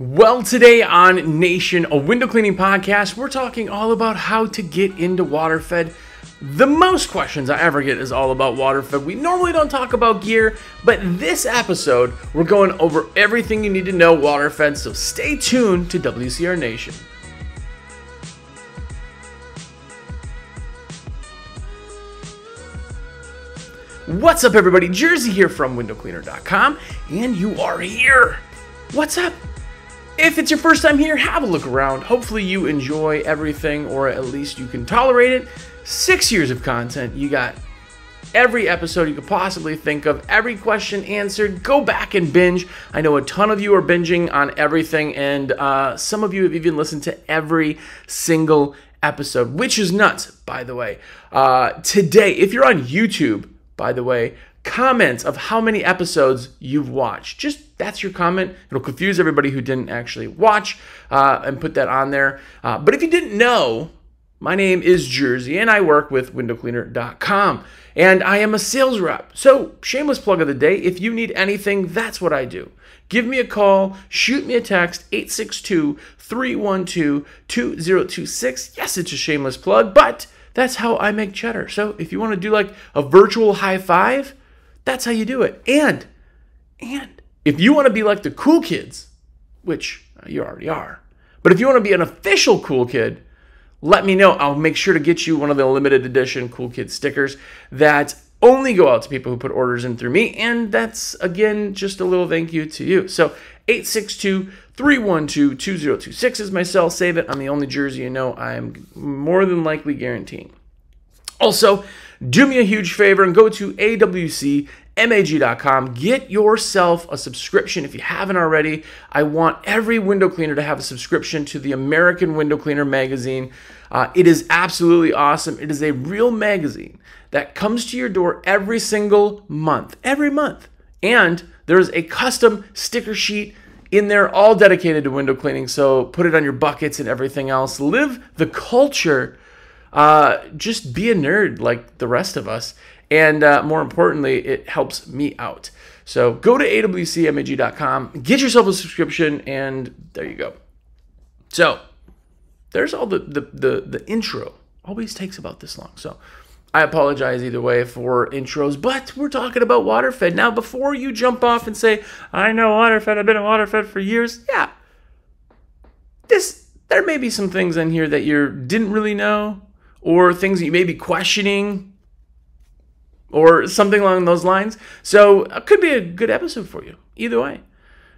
Well, today on Nation, a window cleaning podcast, we're talking all about how to get into waterfed. The most questions I ever get is all about waterfed. We normally don't talk about gear, but this episode, we're going over everything you need to know waterfed, so stay tuned to WCR Nation. What's up, everybody? Jersey here from windowcleaner.com, and you are here. What's up? If it's your first time here, have a look around. Hopefully, you enjoy everything, or at least you can tolerate it. Six years of content. You got every episode you could possibly think of, every question answered. Go back and binge. I know a ton of you are binging on everything, and uh, some of you have even listened to every single episode, which is nuts, by the way. Uh, today, if you're on YouTube, by the way, comments of how many episodes you've watched. Just that's your comment. It'll confuse everybody who didn't actually watch uh, and put that on there. Uh, but if you didn't know, my name is Jersey and I work with windowcleaner.com and I am a sales rep. So, shameless plug of the day if you need anything, that's what I do. Give me a call, shoot me a text 862 312 2026. Yes, it's a shameless plug, but that's how I make cheddar. So, if you want to do like a virtual high five, that's how you do it. And, and if you want to be like the cool kids, which uh, you already are, but if you want to be an official cool kid, let me know. I'll make sure to get you one of the limited edition cool kid stickers that only go out to people who put orders in through me. And that's, again, just a little thank you to you. So 862 312 2026 is my cell. Save it. I'm the only jersey you know I'm more than likely guaranteeing. Also, do me a huge favor and go to awcmag.com. Get yourself a subscription if you haven't already. I want every window cleaner to have a subscription to the American Window Cleaner magazine. Uh, it is absolutely awesome. It is a real magazine that comes to your door every single month. Every month. And there's a custom sticker sheet in there, all dedicated to window cleaning. So put it on your buckets and everything else. Live the culture uh, just be a nerd like the rest of us. And uh, more importantly, it helps me out. So go to awcmag.com, get yourself a subscription, and there you go. So there's all the, the, the, the intro. Always takes about this long. So I apologize either way for intros, but we're talking about waterfed. Now, before you jump off and say, I know waterfed, I've been a waterfed for years, yeah. This there may be some things in here that you didn't really know or things that you may be questioning or something along those lines. So it could be a good episode for you, either way.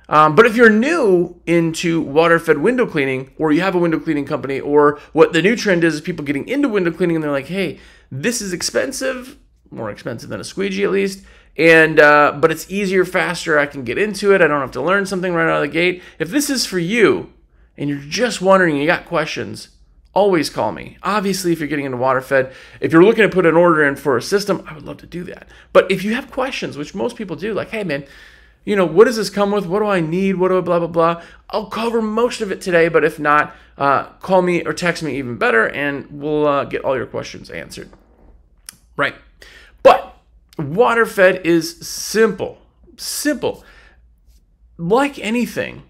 Um, but if you're new into water-fed window cleaning, or you have a window cleaning company, or what the new trend is, is people getting into window cleaning and they're like, "Hey, this is expensive, more expensive than a squeegee at least, and uh, but it's easier, faster. I can get into it. I don't have to learn something right out of the gate." If this is for you, and you're just wondering, you got questions, always call me. Obviously, if you're getting into waterfed, if you're looking to put an order in for a system, I would love to do that. But if you have questions, which most people do, like, hey man, you know, what does this come with? What do I need? What do I blah blah blah? I'll cover most of it today, but if not, uh, call me or text me even better, and we'll uh, get all your questions answered. Right. But waterfed is simple, simple. Like anything,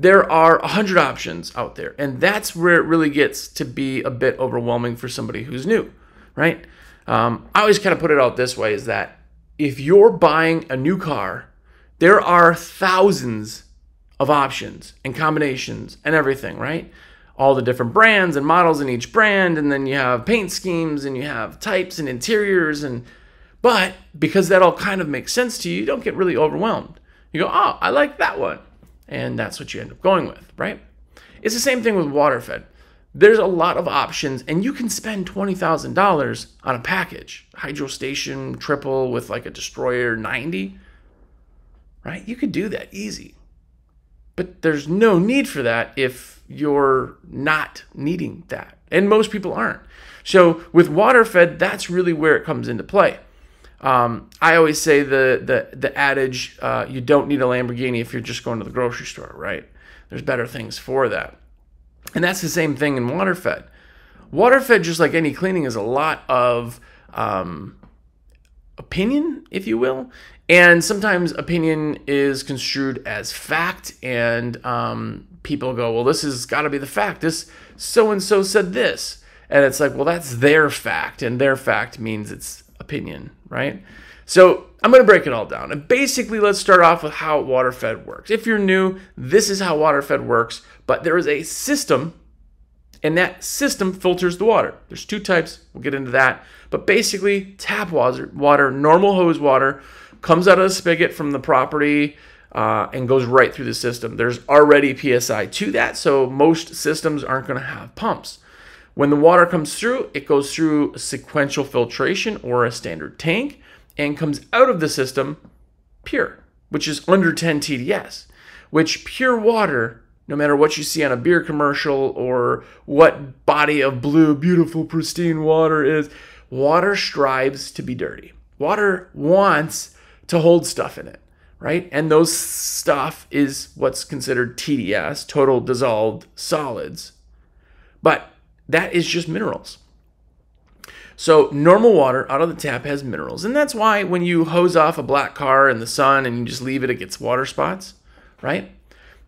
there are 100 options out there. And that's where it really gets to be a bit overwhelming for somebody who's new, right? Um, I always kind of put it out this way is that if you're buying a new car, there are thousands of options and combinations and everything, right? All the different brands and models in each brand, and then you have paint schemes and you have types and interiors and but because that all kind of makes sense to you, you don't get really overwhelmed. You go, oh, I like that one and that's what you end up going with, right? It's the same thing with waterfed. There's a lot of options, and you can spend $20,000 on a package. Hydrostation triple with like a destroyer 90, right? You could do that easy. But there's no need for that if you're not needing that. And most people aren't. So with waterfed, that's really where it comes into play. Um, I always say the the the adage, uh, you don't need a Lamborghini if you're just going to the grocery store, right? There's better things for that, and that's the same thing in waterfed. Waterfed, just like any cleaning, is a lot of um, opinion, if you will. And sometimes opinion is construed as fact, and um, people go, well, this has got to be the fact. This so and so said this. And it's like, well, that's their fact, and their fact means it's opinion, right? So I'm going to break it all down. And basically, let's start off with how waterfed works. If you're new, this is how waterfed works, but there is a system, and that system filters the water. There's two types. We'll get into that. But basically, tap water, water normal hose water, comes out of the spigot from the property uh, and goes right through the system. There's already PSI to that, so most systems aren't going to have pumps. When the water comes through, it goes through sequential filtration or a standard tank and comes out of the system pure, which is under 10 TDS, which pure water, no matter what you see on a beer commercial or what body of blue, beautiful, pristine water is, water strives to be dirty. Water wants to hold stuff in it right? And those stuff is what's considered TDS, total dissolved solids. But that is just minerals. So normal water out of the tap has minerals. And that's why when you hose off a black car in the sun and you just leave it, it gets water spots, right?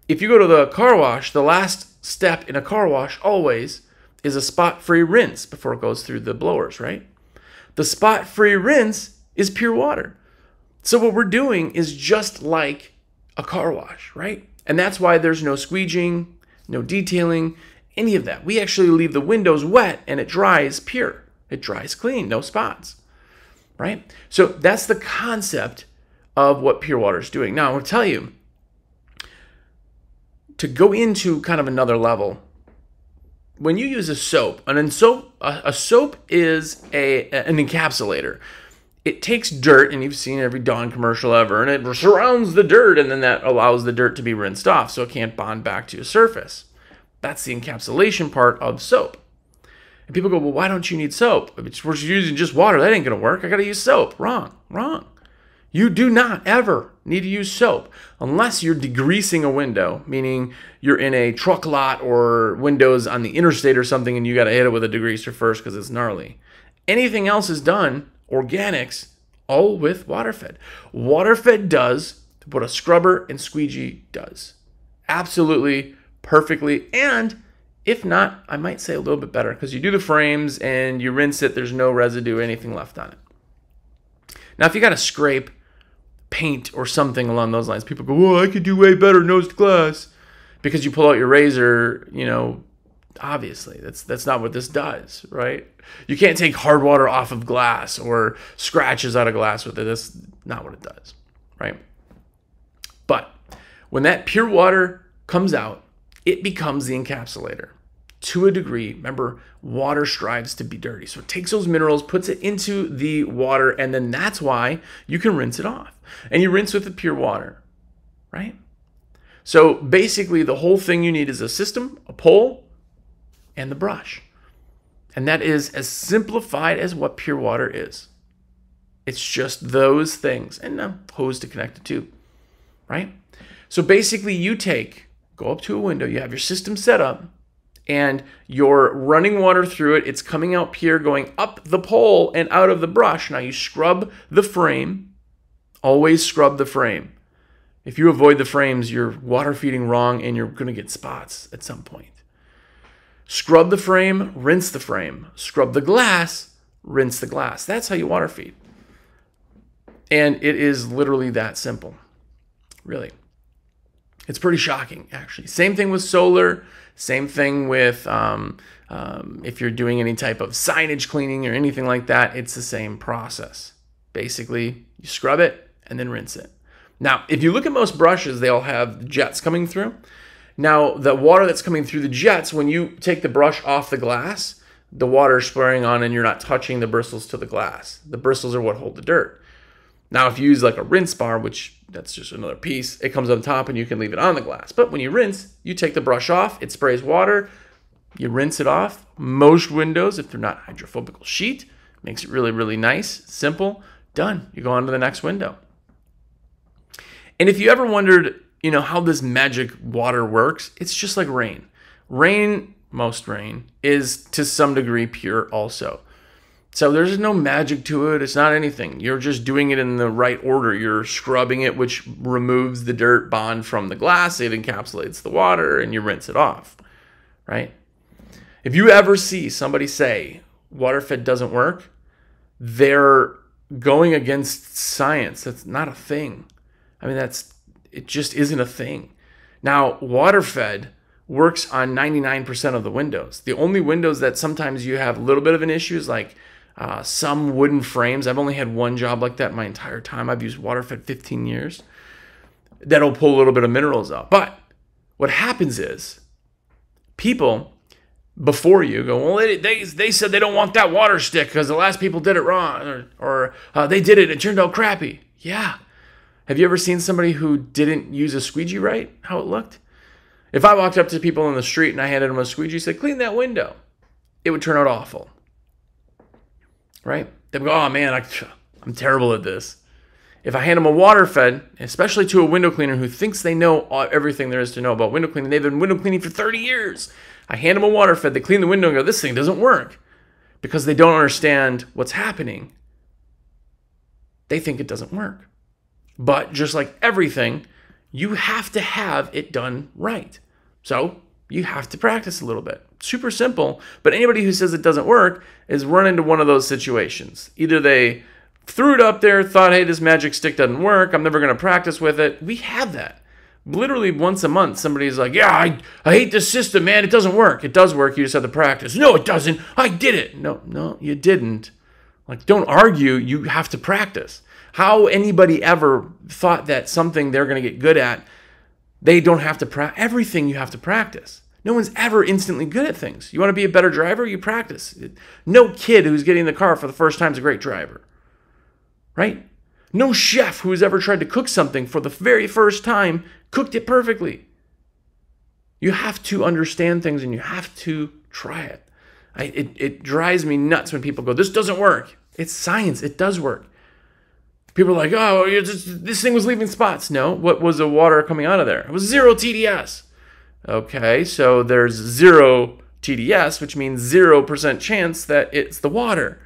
If you go to the car wash, the last step in a car wash always is a spot-free rinse before it goes through the blowers, right? The spot-free rinse is pure water. So what we're doing is just like a car wash, right? And that's why there's no squeegeeing, no detailing, any of that. We actually leave the windows wet and it dries pure. It dries clean, no spots, right? So that's the concept of what pure water is doing. Now, I will tell you, to go into kind of another level, when you use a soap, an soap, a, soap is a an encapsulator it takes dirt, and you've seen every Dawn commercial ever, and it surrounds the dirt, and then that allows the dirt to be rinsed off so it can't bond back to a surface. That's the encapsulation part of soap. And people go, well, why don't you need soap? If we're using just water, that ain't gonna work. I gotta use soap. Wrong, wrong. You do not ever need to use soap unless you're degreasing a window, meaning you're in a truck lot or windows on the interstate or something and you got to hit it with a degreaser first because it's gnarly. Anything else is done organics, all with waterfed. Waterfed does what a scrubber and squeegee does. Absolutely, perfectly, and if not, I might say a little bit better because you do the frames and you rinse it, there's no residue, anything left on it. Now, if you got to scrape paint or something along those lines, people go, "Well, I could do way better nosed glass," because you pull out your razor, you know, obviously that's that's not what this does right you can't take hard water off of glass or scratches out of glass with it that's not what it does right but when that pure water comes out it becomes the encapsulator to a degree remember water strives to be dirty so it takes those minerals puts it into the water and then that's why you can rinse it off and you rinse with the pure water right so basically the whole thing you need is a system a pole and the brush. And that is as simplified as what pure water is. It's just those things and a hose to connect it to, right? So basically, you take, go up to a window, you have your system set up, and you're running water through it. It's coming out pure, going up the pole and out of the brush. Now you scrub the frame. Always scrub the frame. If you avoid the frames, you're water feeding wrong and you're going to get spots at some point. Scrub the frame, rinse the frame. Scrub the glass, rinse the glass. That's how you water feed. And it is literally that simple. Really. It's pretty shocking, actually. Same thing with solar. Same thing with um, um, if you're doing any type of signage cleaning or anything like that, it's the same process. Basically, you scrub it and then rinse it. Now, if you look at most brushes, they all have jets coming through. Now, the water that's coming through the jets, when you take the brush off the glass, the water is spraying on and you're not touching the bristles to the glass. The bristles are what hold the dirt. Now, if you use like a rinse bar, which that's just another piece, it comes on top and you can leave it on the glass. But when you rinse, you take the brush off, it sprays water, you rinse it off. Most windows, if they're not hydrophobic sheet, makes it really, really nice, simple, done. You go on to the next window. And if you ever wondered, you know, how this magic water works, it's just like rain. Rain, most rain, is to some degree pure also. So there's no magic to it. It's not anything. You're just doing it in the right order. You're scrubbing it, which removes the dirt bond from the glass. It encapsulates the water and you rinse it off, right? If you ever see somebody say WaterFed doesn't work, they're going against science. That's not a thing. I mean, that's it just isn't a thing. Now, water fed works on 99% of the windows. The only windows that sometimes you have a little bit of an issue is like uh, some wooden frames. I've only had one job like that my entire time. I've used WaterFed 15 years. That'll pull a little bit of minerals out. But what happens is people before you go, well, they, they, they said they don't want that water stick because the last people did it wrong or, or uh, they did it and it turned out crappy. Yeah. Have you ever seen somebody who didn't use a squeegee right? How it looked? If I walked up to people in the street and I handed them a squeegee, said, clean that window, it would turn out awful right? They go, oh man, I, I'm terrible at this. If I hand them a water fed, especially to a window cleaner who thinks they know everything there is to know about window cleaning, they've been window cleaning for 30 years. I hand them a water fed, they clean the window and go, this thing doesn't work because they don't understand what's happening. They think it doesn't work. But just like everything, you have to have it done right. So you have to practice a little bit. Super simple, but anybody who says it doesn't work is run into one of those situations. Either they threw it up there, thought, hey, this magic stick doesn't work, I'm never going to practice with it. We have that. Literally once a month, somebody's like, yeah, I, I hate this system, man. It doesn't work. It does work. You just have to practice. No, it doesn't. I did it. No, no, you didn't. Like, don't argue. You have to practice. How anybody ever thought that something they're going to get good at, they don't have to practice. Everything you have to practice. No one's ever instantly good at things. You want to be a better driver? You practice. No kid who's getting in the car for the first time is a great driver. Right? No chef who has ever tried to cook something for the very first time cooked it perfectly. You have to understand things and you have to try it. I, it, it drives me nuts when people go, This doesn't work. It's science, it does work. People are like, Oh, just, this thing was leaving spots. No, what was the water coming out of there? It was zero TDS. Okay, so there's zero TDS, which means 0% chance that it's the water.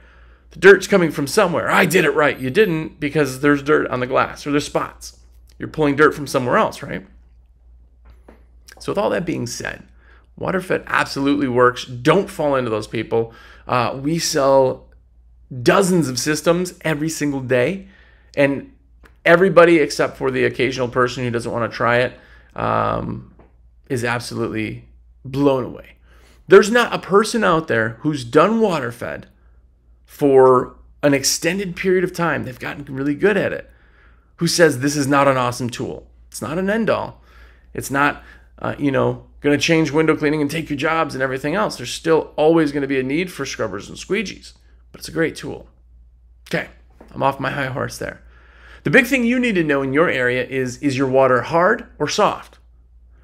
The dirt's coming from somewhere. I did it right. You didn't because there's dirt on the glass or there's spots. You're pulling dirt from somewhere else, right? So, with all that being said, WaterFed absolutely works. Don't fall into those people. Uh, we sell dozens of systems every single day, and everybody except for the occasional person who doesn't want to try it um, is absolutely blown away. There's not a person out there who's done water fed for an extended period of time. They've gotten really good at it. Who says this is not an awesome tool? It's not an end all. It's not, uh, you know, going to change window cleaning and take your jobs and everything else. There's still always going to be a need for scrubbers and squeegees, but it's a great tool. Okay, I'm off my high horse there. The big thing you need to know in your area is is your water hard or soft?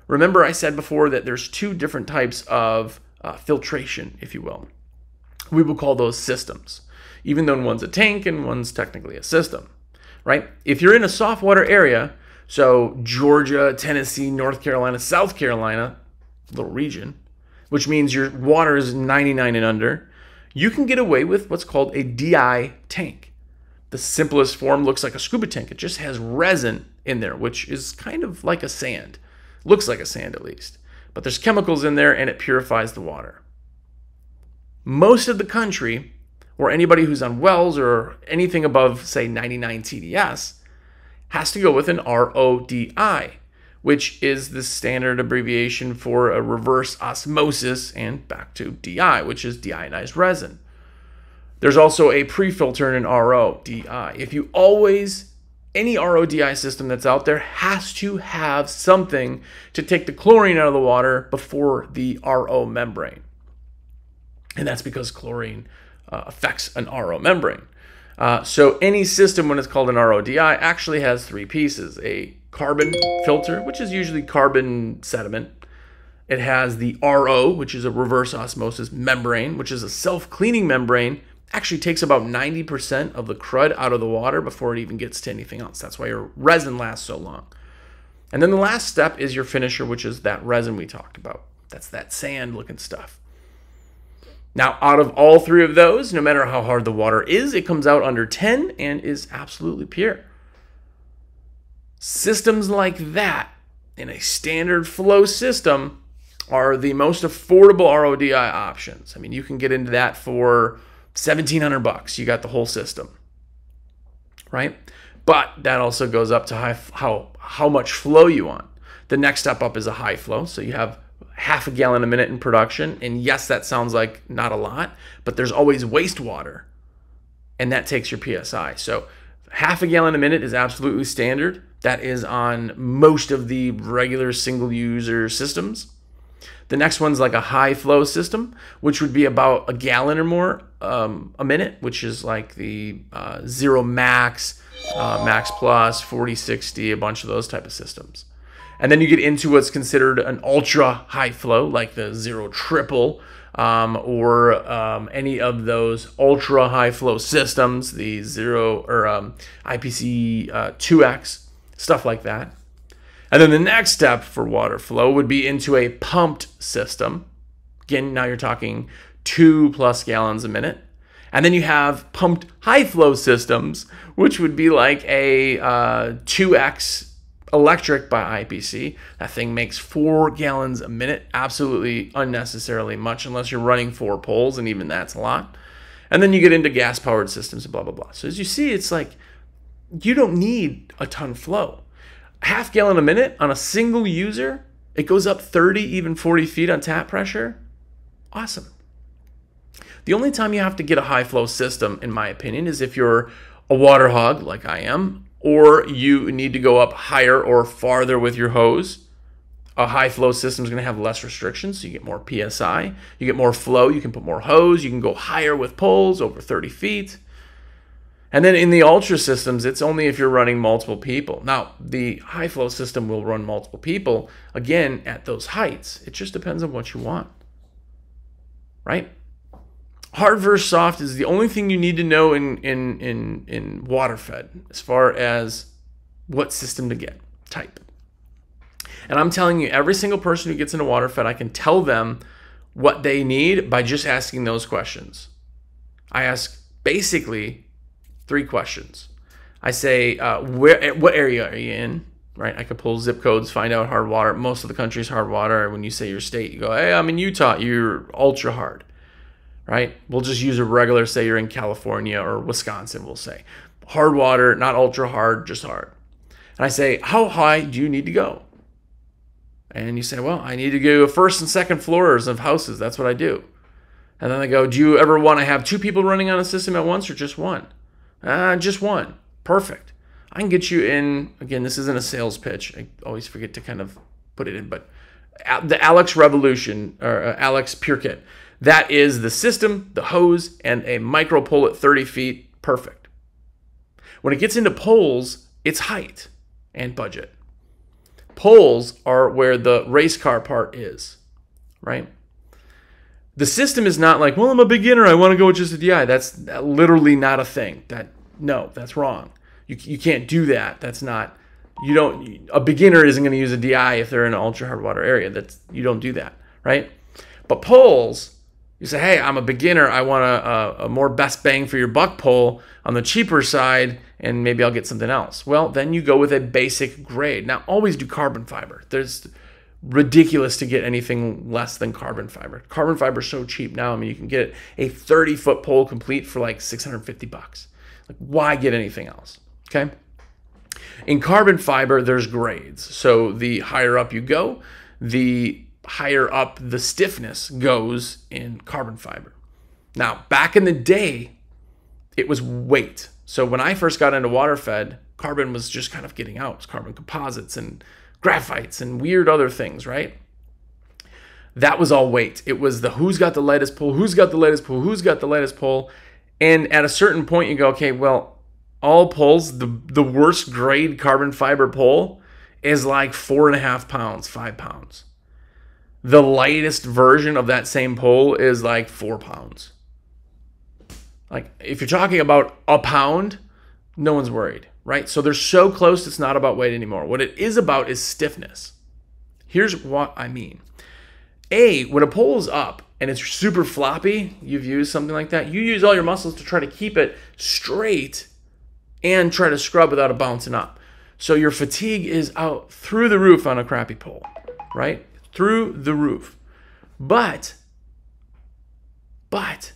Remember, I said before that there's two different types of uh, filtration, if you will. We will call those systems, even though one's a tank and one's technically a system, right? If you're in a soft water area, so Georgia, Tennessee, North Carolina, South Carolina, little region, which means your water is 99 and under, you can get away with what's called a DI tank. The simplest form looks like a scuba tank. It just has resin in there, which is kind of like a sand. Looks like a sand at least. But there's chemicals in there and it purifies the water. Most of the country, or anybody who's on wells or anything above, say, 99 TDS, has to go with an RODI, which is the standard abbreviation for a reverse osmosis and back to DI, which is deionized resin. There's also a pre-filter in an RODI. If you always any RODI system that's out there has to have something to take the chlorine out of the water before the RO membrane. And that's because chlorine uh, affects an RO membrane. Uh, so any system, when it's called an RODI, actually has three pieces. A carbon filter, which is usually carbon sediment. It has the RO, which is a reverse osmosis membrane, which is a self-cleaning membrane actually takes about 90% of the crud out of the water before it even gets to anything else. That's why your resin lasts so long. And then the last step is your finisher, which is that resin we talked about. That's that sand looking stuff. Now, out of all three of those, no matter how hard the water is, it comes out under 10 and is absolutely pure. Systems like that in a standard flow system are the most affordable RODI options. I mean, you can get into that for 1700 bucks. You got the whole system. Right? But that also goes up to high, how how much flow you want. The next step up is a high flow. So you have half a gallon a minute in production. And yes, that sounds like not a lot, but there's always wastewater. And that takes your PSI. So half a gallon a minute is absolutely standard. That is on most of the regular single user systems. The next one's like a high flow system, which would be about a gallon or more um, a minute, which is like the uh, XERO Max, uh, Max Plus, 4060, a bunch of those type of systems. And then you get into what's considered an ultra high flow, like the XERO Triple, um, or um, any of those ultra high flow systems, the XERO or um, IPC uh, 2X, stuff like that. And then the next step for water flow would be into a pumped system. Again, now you're talking two plus gallons a minute. And then you have pumped high flow systems, which would be like a uh, 2x electric by IPC. That thing makes four gallons a minute, absolutely unnecessarily much unless you're running four poles, and even that's a lot. And then you get into gas powered systems and blah, blah, blah. So as you see, it's like you don't need a ton of flow. Half gallon a minute on a single user, it goes up 30, even 40 feet on tap pressure. Awesome. The only time you have to get a high flow system, in my opinion, is if you're a water hog like I am, or you need to go up higher or farther with your hose. A high flow system is going to have less restrictions, so you get more psi, you get more flow, you can put more hose, you can go higher with poles over 30 feet. And then in the ultra systems, it's only if you're running multiple people. Now, the high flow system will run multiple people again at those heights. It just depends on what you want. Right? hard versus soft is the only thing you need to know in in in in water fed as far as what system to get type and i'm telling you every single person who gets into water fed i can tell them what they need by just asking those questions i ask basically three questions i say uh, where what area are you in right i could pull zip codes find out hard water most of the country's hard water when you say your state you go hey i'm in utah you're ultra hard right? We'll just use a regular, say you're in California or Wisconsin, we'll say. Hard water, not ultra hard, just hard. And I say, How high do you need to go? And you say, Well, I need to go first and second floors of houses. That's what I do. And then they go, Do you ever want to have two people running on a system at once or just one? Ah, just one. Perfect. I can get you in. Again, this isn't a sales pitch. I always forget to kind of put it in, but the Alex Revolution or uh, Alex Pure Kit. That is the system, the hose, and a micro pole at 30 feet. Perfect. When it gets into poles, it's height and budget. Poles are where the race car part is, right? The system is not like, well, I'm a beginner. I want to go with just a DI. That's literally not a thing. That no, that's wrong. You, you can't do that. That's not. You don't. A beginner isn't going to use a DI if they're in an ultra hard water area. That's you don't do that, right? But poles you say, hey, I'm a beginner. I want a, a, a, more best bang for your buck pole on the cheaper side, and maybe I'll get something else. Well, then you go with a basic grade. Now, always do carbon fiber. There's ridiculous to get anything less than carbon fiber. Carbon fiber is so cheap now. I mean, you can get a 30 foot pole complete for like 650 bucks. Like, why get anything else? Okay. In carbon fiber, there's grades. So the higher up you go, the higher up the stiffness goes in carbon fiber. Now, back in the day, it was weight. So when I first got into water fed, carbon was just kind of getting out. It was carbon composites and graphites and weird other things, right? That was all weight. It was the who's got the lightest pole, who's got the lightest pole, who's got the lightest pole. And at a certain point, you go, okay, well, all poles, the, the worst grade carbon fiber pole is like four and a half pounds, five pounds. The lightest version of that same pole is like four pounds. Like, if you're talking about a pound, no one's worried, right? So they're so close, it's not about weight anymore. What it is about is stiffness. Here's what I mean A, when a pole is up and it's super floppy, you've used something like that, you use all your muscles to try to keep it straight and try to scrub without it bouncing up. So your fatigue is out through the roof on a crappy pole, right? Through the roof. But, but,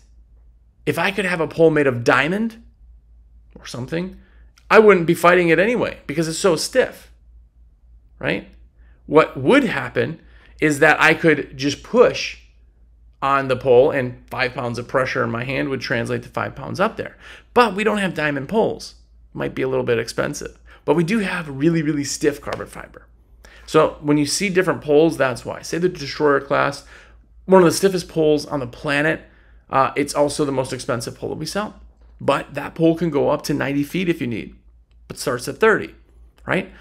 if I could have a pole made of diamond or something, I wouldn't be fighting it anyway because it's so stiff, right? What would happen is that I could just push on the pole and five pounds of pressure in my hand would translate to five pounds up there. But we don't have diamond poles. Might be a little bit expensive. But we do have really, really stiff carbon fiber. So when you see different poles, that's why. Say the Destroyer class, one of the stiffest poles on the planet. Uh, it's also the most expensive pole that we sell. But that pole can go up to 90 feet if you need, but starts at 30, right?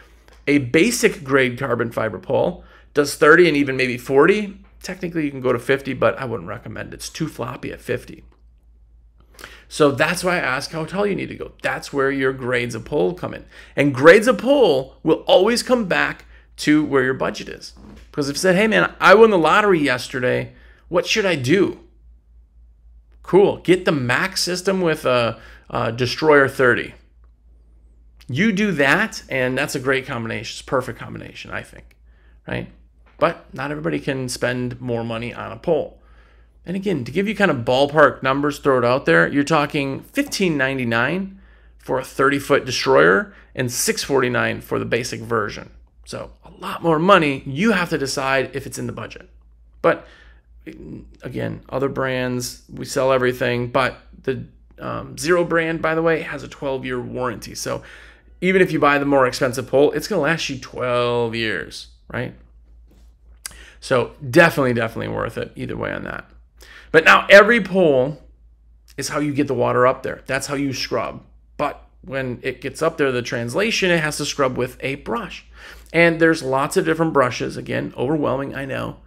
A basic grade carbon fiber pole does 30 and even maybe 40. Technically, you can go to 50, but I wouldn't recommend it. It's too floppy at 50. So that's why I ask how tall you need to go. That's where your grades of pole come in. And grades of pole will always come back to where your budget is. Because if you said, hey man, I won the lottery yesterday, what should I do? Cool. Get the max system with a, a Destroyer 30. You do that, and that's a great combination. It's a perfect combination, I think. Right? But not everybody can spend more money on a pole. And again, to give you kind of ballpark numbers, throw it out there, you're talking $15.99 for a 30 foot destroyer and 649 for the basic version. So a lot more money. You have to decide if it's in the budget. But again, other brands, we sell everything, but the um, XERO brand, by the way, has a 12 year warranty. So even if you buy the more expensive pole, it's going to last you 12 years, right? So definitely, definitely worth it either way on that. But now every pole is how you get the water up there. That's how you scrub. But when it gets up there, the translation, it has to scrub with a brush. And there's lots of different brushes. Again, overwhelming, I know.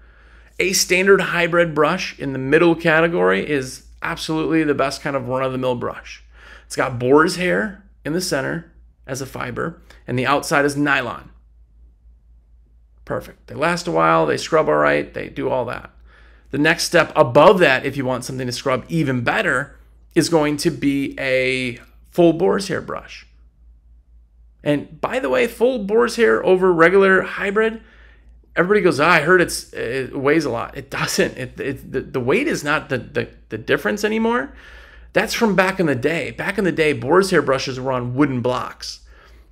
A standard hybrid brush in the middle category is absolutely the best kind of run of the mill brush. It's got boar's hair in the center as a fiber, and the outside is nylon. Perfect. They last a while, they scrub all right, they do all that. The next step above that, if you want something to scrub even better, is going to be a full boar's hair brush. And by the way, full boar's hair over regular hybrid, everybody goes, oh, I heard it's it weighs a lot. It doesn't. It, it the, the weight is not the, the, the difference anymore. That's from back in the day. Back in the day, boar's hair brushes were on wooden blocks.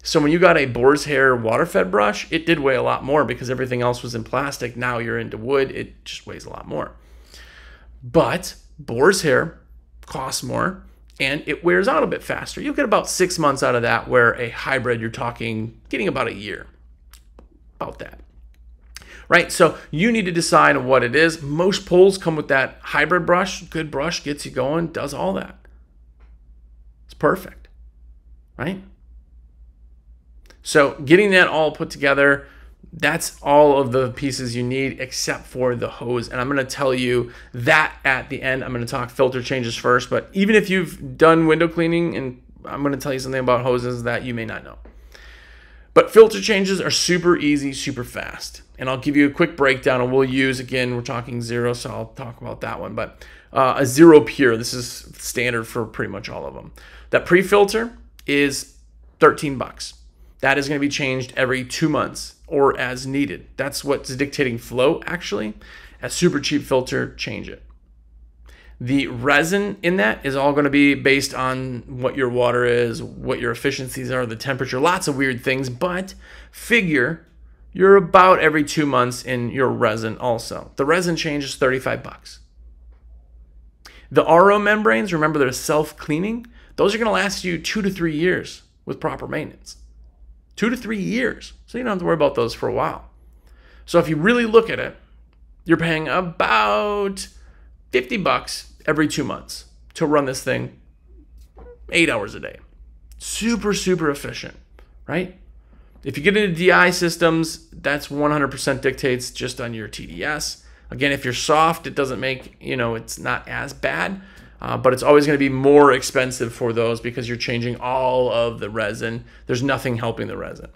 So when you got a boar's hair water fed brush, it did weigh a lot more because everything else was in plastic. Now you're into wood, it just weighs a lot more. But boar's hair costs more and it wears out a bit faster. You'll get about six months out of that, where a hybrid, you're talking getting about a year. About that. Right? So you need to decide what it is. Most poles come with that hybrid brush. Good brush gets you going, does all that. It's perfect. Right? So getting that all put together, that's all of the pieces you need except for the hose. And I'm going to tell you that at the end. I'm going to talk filter changes first. But even if you've done window cleaning, and I'm going to tell you something about hoses that you may not know. But filter changes are super easy, super fast. And I'll give you a quick breakdown, and we'll use, again, we're talking XERO, so I'll talk about that one. But uh, a XERO pure, this is standard for pretty much all of them. That pre-filter is 13 bucks. That is going to be changed every two months or as needed. That's what's dictating flow, actually. A super cheap filter, change it. The resin in that is all going to be based on what your water is, what your efficiencies are, the temperature, lots of weird things, but figure you're about every two months in your resin also. The resin change is 35 bucks. The RO membranes, remember they're self-cleaning, those are going to last you two to three years with proper maintenance two to three years. So you don't have to worry about those for a while. So if you really look at it, you're paying about 50 bucks every two months to run this thing eight hours a day. Super, super efficient, right? If you get into DI systems, that's 100% dictates just on your TDS. Again, if you're soft, it doesn't make, you know, it's not as bad. Uh, but it's always going to be more expensive for those because you're changing all of the resin. There's nothing helping the resin.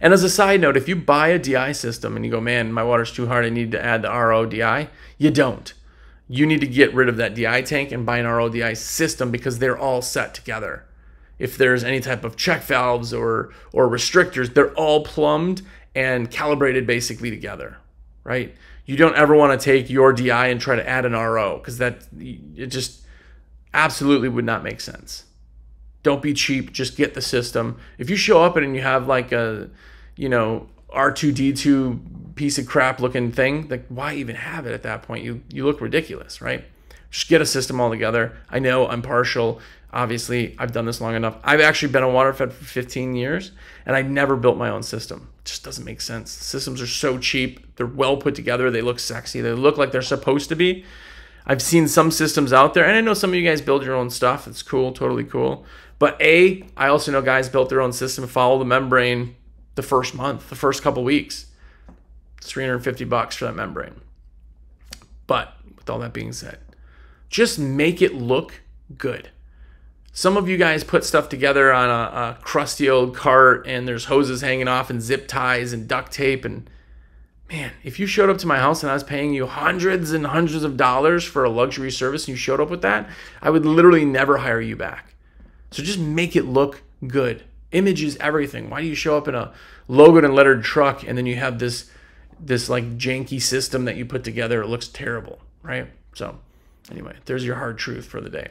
And as a side note, if you buy a DI system and you go, man, my water's too hard, I need to add the RO DI, you don't. You need to get rid of that DI tank and buy an RO DI system because they're all set together. If there's any type of check valves or or restrictors, they're all plumbed and calibrated basically together, right? You don't ever want to take your DI and try to add an RO because that it just absolutely would not make sense. Don't be cheap. Just get the system. If you show up and you have like a, you know, R2D2 piece of crap looking thing, like why even have it at that point? You you look ridiculous, right? Just get a system altogether. I know I'm partial. Obviously, I've done this long enough. I've actually been a waterfed for 15 years, and I never built my own system. It just doesn't make sense. Systems are so cheap. They're well put together. They look sexy. They look like they're supposed to be. I've seen some systems out there, and I know some of you guys build your own stuff. It's cool, totally cool. But A, I also know guys built their own system, follow the membrane the first month, the first couple weeks. It's 350 bucks for that membrane. But with all that being said, just make it look good. Some of you guys put stuff together on a, a crusty old cart and there's hoses hanging off and zip ties and duct tape and man, if you showed up to my house and I was paying you hundreds and hundreds of dollars for a luxury service and you showed up with that, I would literally never hire you back. So just make it look good. Image is everything. Why do you show up in a logoed and lettered truck and then you have this this like janky system that you put together? It looks terrible, right? So anyway, there's your hard truth for the day.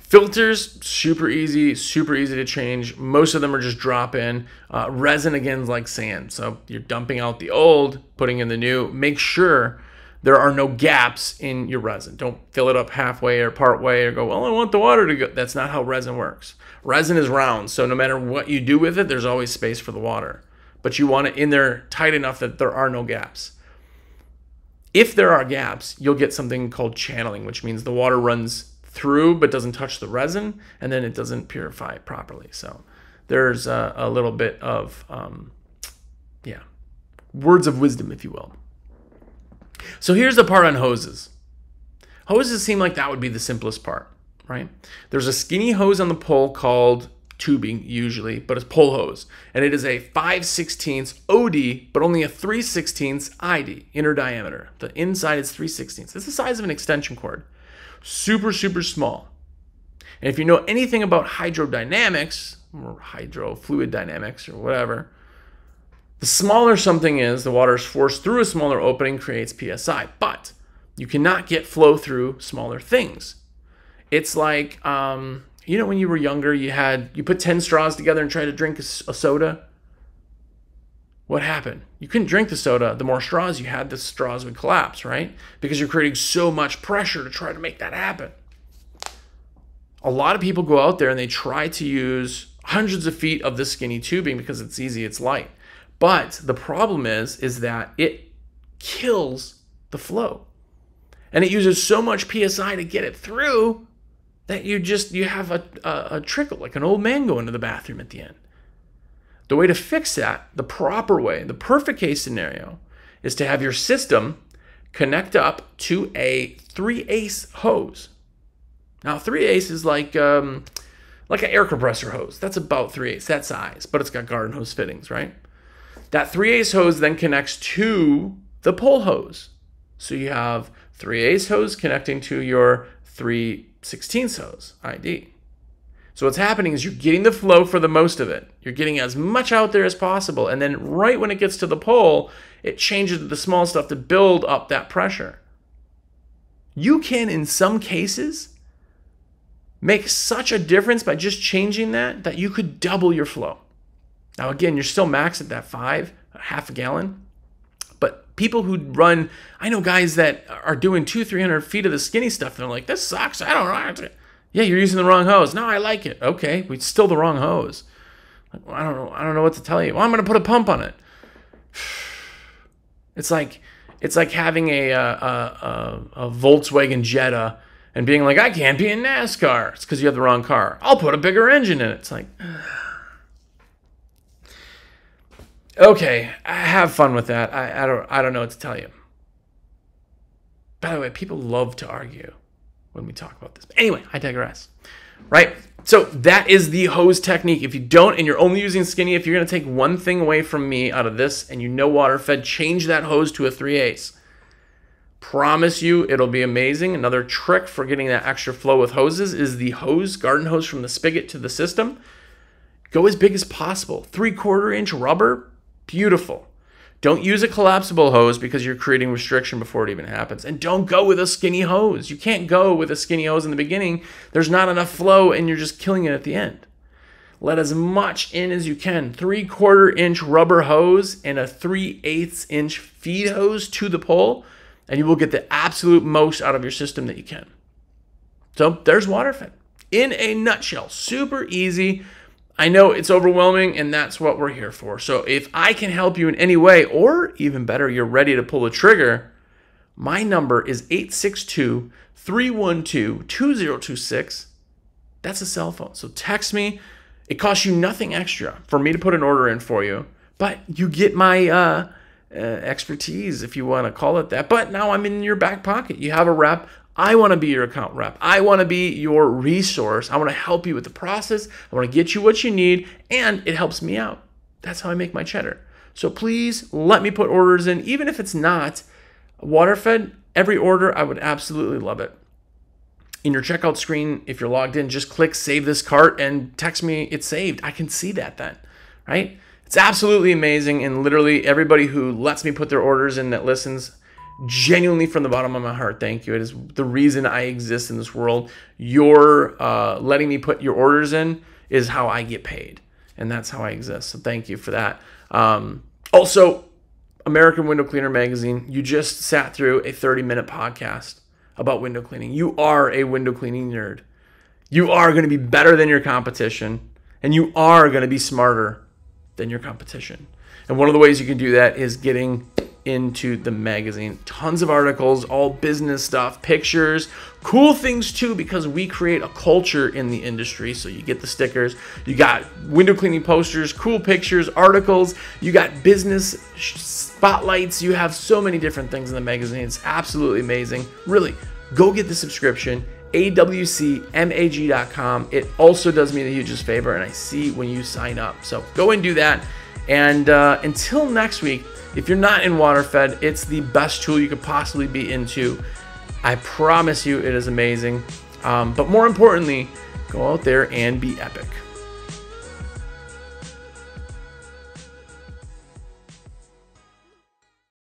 Filters, super easy, super easy to change. Most of them are just drop in. Uh, resin, again, is like sand. So you're dumping out the old, putting in the new. Make sure there are no gaps in your resin. Don't fill it up halfway or part way or go, well, I want the water to go. That's not how resin works. Resin is round. So no matter what you do with it, there's always space for the water. But you want it in there tight enough that there are no gaps. If there are gaps, you'll get something called channeling, which means the water runs through but doesn't touch the resin, and then it doesn't purify properly. So there's a, a little bit of, um, yeah, words of wisdom, if you will. So here's the part on hoses. Hoses seem like that would be the simplest part, right? There's a skinny hose on the pole called tubing usually, but it's pole hose. And it is a 5 16 OD, but only a 3 16 ID, inner diameter. The inside is 3 16 It's the size of an extension cord super, super small. And if you know anything about hydrodynamics or hydro fluid dynamics or whatever, the smaller something is, the water is forced through a smaller opening, creates psi. But you cannot get flow through smaller things. It's like, um, you know, when you were younger, you had you put ten straws together and tried to drink a, a soda. What happened? You couldn't drink the soda. The more straws you had, the straws would collapse, right? Because you're creating so much pressure to try to make that happen. A lot of people go out there and they try to use hundreds of feet of this skinny tubing because it's easy, it's light. But the problem is is that it kills the flow. And it uses so much psi to get it through that you just you have a, a, a trickle like an old man going to the bathroom at the end. The way to fix that, the proper way, the perfect case scenario, is to have your system connect up to a three ace hose. Now, three ace is like um, like an air compressor hose. That's about three ace, that size, but it's got garden hose fittings, right? That three ace hose then connects to the pole hose. So you have three ace hose connecting to your three sixteenths hose ID. So what's happening is you're getting the flow for the most of it. You're getting as much out there as possible. And then right when it gets to the pole, it changes the small stuff to build up that pressure. You can, in some cases, make such a difference by just changing that that you could double your flow. Now, again, you're still max at that five, half a gallon. But people who run, I know guys that are doing two, 300 feet of the skinny stuff. They're like, this sucks. I don't know. Yeah, you're using the wrong hose. No, I like it. Okay, we still the wrong hose. I don't know. I don't know what to tell you. Well, I'm going to put a pump on it. It's like it's like having a, a, a, a Volkswagen Jetta and being like, I can't be in NASCAR. It's because you have the wrong car. I'll put a bigger engine in it. It's like, okay, have fun with that. I, I don't I don't know what to tell you. By the way, people love to argue when we talk about this. But anyway, I digress. right? So that is the hose technique. If you don't and you're only using skinny, if you're gonna take one thing away from me out of this and you know water fed, change that hose to a 3 8 Promise you it'll be amazing. Another trick for getting that extra flow with hoses is the hose, garden hose from the spigot to the system. Go as big as possible. Three quarter inch rubber, beautiful. Don't use a collapsible hose because you're creating restriction before it even happens. And don't go with a skinny hose. You can't go with a skinny hose in the beginning. There's not enough flow and you're just killing it at the end. Let as much in as you can. Three quarter inch rubber hose and a three eighths inch feed hose to the pole, and you will get the absolute most out of your system that you can. So there's waterfed. In a nutshell, super easy I know it's overwhelming, and that's what we're here for. So if I can help you in any way, or even better, you're ready to pull the trigger, my number is 862 312 2026. That's a cell phone. So text me. It costs you nothing extra for me to put an order in for you, but you get my uh, uh, expertise, if you want to call it that. But now I'm in your back pocket. You have a rep. I want to be your account rep. I want to be your resource. I want to help you with the process. I want to get you what you need, and it helps me out. That's how I make my cheddar. So please let me put orders in, even if it's not water fed. Every order, I would absolutely love it. In your checkout screen, if you're logged in, just click save this cart and text me it's saved. I can see that then, right? It's absolutely amazing. And literally, everybody who lets me put their orders in that listens, genuinely from the bottom of my heart thank you. It is the reason i exist in this world. Your uh, letting me put your orders in is how i get paid and that's how i exist. So thank you for that. Um, also american window cleaner magazine you just sat through a 30 minute podcast about window cleaning. You are a window cleaning nerd. You are going to be better than your competition and you are going to be smarter than your competition. And one of the ways you can do that is getting into the magazine. Tons of articles, all business stuff, pictures, cool things too, because we create a culture in the industry. So you get the stickers, you got window cleaning posters, cool pictures, articles, you got business spotlights. You have so many different things in the magazine. It's absolutely amazing. Really, go get the subscription awcmag.com. It also does me the hugest favor, and I see when you sign up. So go and do that. And uh, until next week, if you're not in waterfed, it's the best tool you could possibly be into. I promise you it is amazing. Um, but more importantly, go out there and be epic.